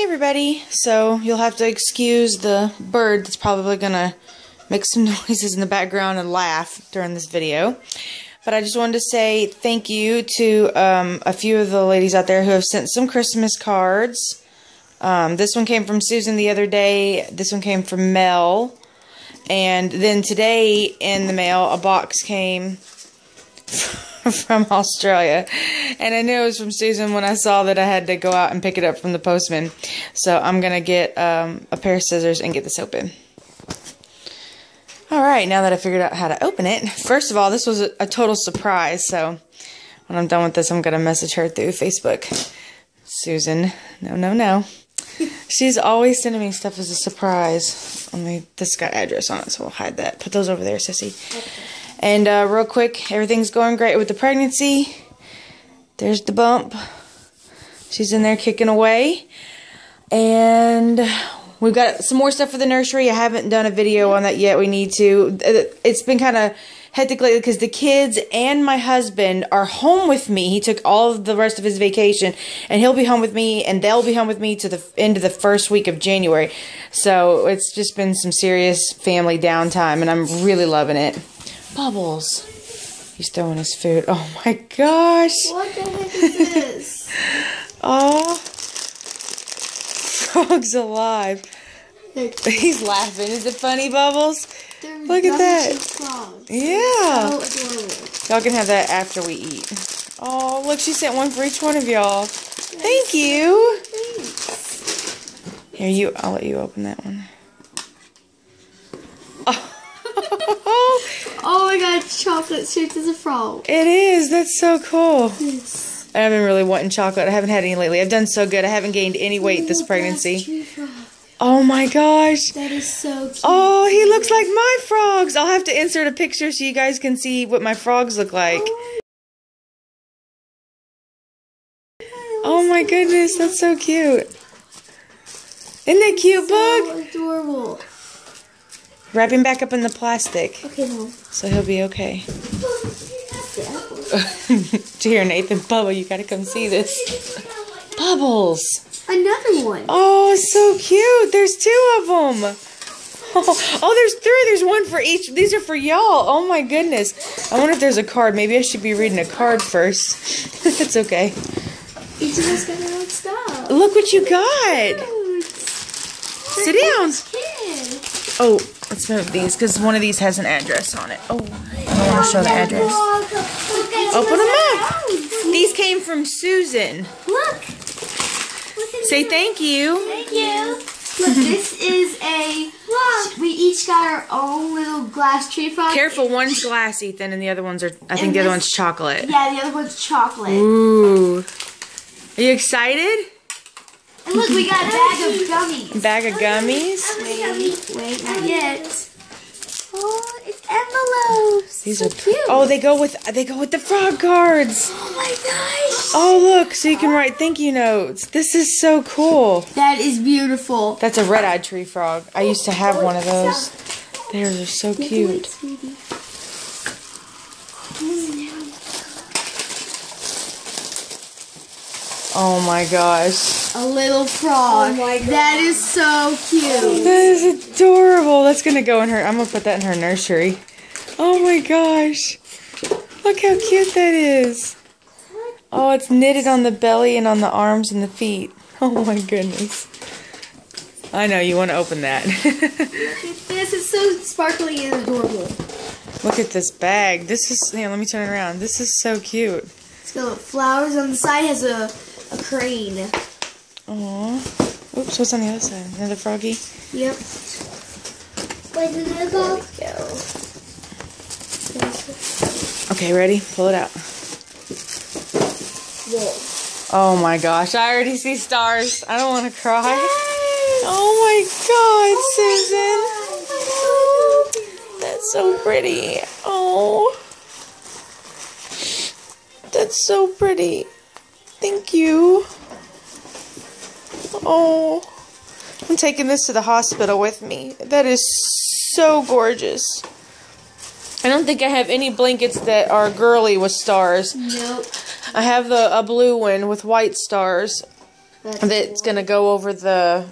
Hey everybody, so you'll have to excuse the bird that's probably gonna make some noises in the background and laugh during this video. But I just wanted to say thank you to um, a few of the ladies out there who have sent some Christmas cards. Um, this one came from Susan the other day, this one came from Mel, and then today in the mail a box came from Australia. And I knew it was from Susan when I saw that I had to go out and pick it up from the postman. So I'm going to get um, a pair of scissors and get this open. Alright, now that I figured out how to open it, first of all, this was a, a total surprise. So when I'm done with this, I'm going to message her through Facebook. Susan, no, no, no. She's always sending me stuff as a surprise. Only this got address on it, so we'll hide that. Put those over there, sissy. Okay. And uh, real quick, everything's going great with the pregnancy. There's the bump. She's in there kicking away. And we've got some more stuff for the nursery. I haven't done a video on that yet. We need to. It's been kind of hectic lately because the kids and my husband are home with me. He took all of the rest of his vacation, and he'll be home with me, and they'll be home with me to the end of the first week of January. So it's just been some serious family downtime, and I'm really loving it. Bubbles. He's throwing his food. Oh my gosh. What the heck is this? oh. Frog's alive. He's laughing. Is it funny, Bubbles? They're Look at that. Frogs. Yeah. So y'all can have that after we eat. Oh, look, she sent one for each one of y'all. Thank you. Thanks. Here, you. I'll let you open that one. Oh my god, chocolate shaped as a frog. It is. That's so cool. Yes. I've been really wanting chocolate. I haven't had any lately. I've done so good. I haven't gained any weight this oh, pregnancy. true frog. Oh my gosh. That is so cute. Oh, he looks like my frogs. I'll have to insert a picture so you guys can see what my frogs look like. Oh, oh my goodness, that's so cute. Isn't that cute, Bug? So adorable. Wrap him back up in the plastic Okay, no. so he'll be okay. to hear Nathan, Bubba, you gotta come see this. Bubbles. Another one. Oh, so cute. There's two of them. Oh, oh, there's three. There's one for each. These are for y'all. Oh my goodness. I wonder if there's a card. Maybe I should be reading a card first. it's okay. Each of us got their own stuff. Look what you got. Sit down. Oh, let's move these because one of these has an address on it. Oh, I want to show the address. Open them up. These came from Susan. Look. Say thank you. Thank you. Look, this is a. Look. We each got our own little glass tree frog. Careful, one's glass, Ethan, and the other ones are. I think And the other this- one's chocolate. Yeah, the other one's chocolate. Ooh. Are you excited? And look, we got a bag of gummies. Bag of gummies. Wait, wait, not yet. Oh, it's envelopes. These so are cute. Oh, they go with they go with the frog cards. Oh my gosh. Oh, look, so you can write thank you notes. This is so cool. That is beautiful. That's a red-eyed tree frog. I used to have oh, one of those. They're so cute. Oh my gosh. A little frog. Oh my That is so cute. That is adorable. That's gonna go in her I'm gonna put that in her nursery. Oh my gosh. Look how cute that is. Oh, it's knitted on the belly and on the arms and the feet. Oh my goodness. I know you want to open that. This is so sparkly and adorable. Look at this bag. This is yeah, let me turn it around. This is so cute. It's got flowers on the side. Has a a crane. Aww. Oops, what's on the other side? Another froggy? Yep. Wait, did it go? Okay, ready? Pull it out. Whoa. Oh my gosh, I already see stars. I don't want to cry. Oh my god, oh Susan. That's so pretty. Oh. That's so pretty. Thank you. Oh. I'm taking this to the hospital with me. That is so gorgeous. I don't think I have any blankets that are girly with stars. Nope. I have the a blue one with white stars. That's that's gonna go over the.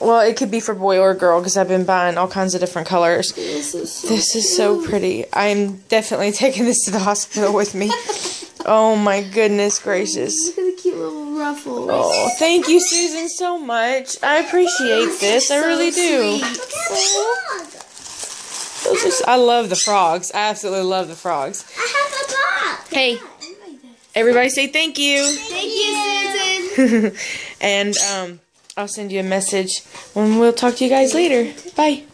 Well, it could be for boy or girl because I've been buying all kinds of different colors. This is so This is so pretty. I'm definitely taking this to the hospital with me. Oh my goodness gracious. Look at the cute little ruffles. Oh, thank you, Susan, so much. I appreciate this. I really do. Those are s- I love the frogs. I absolutely love the frogs. I have a box. Hey, everybody say thank you. Thank you, Susan. and um, I'll send you a message when we'll talk to you guys later. Bye.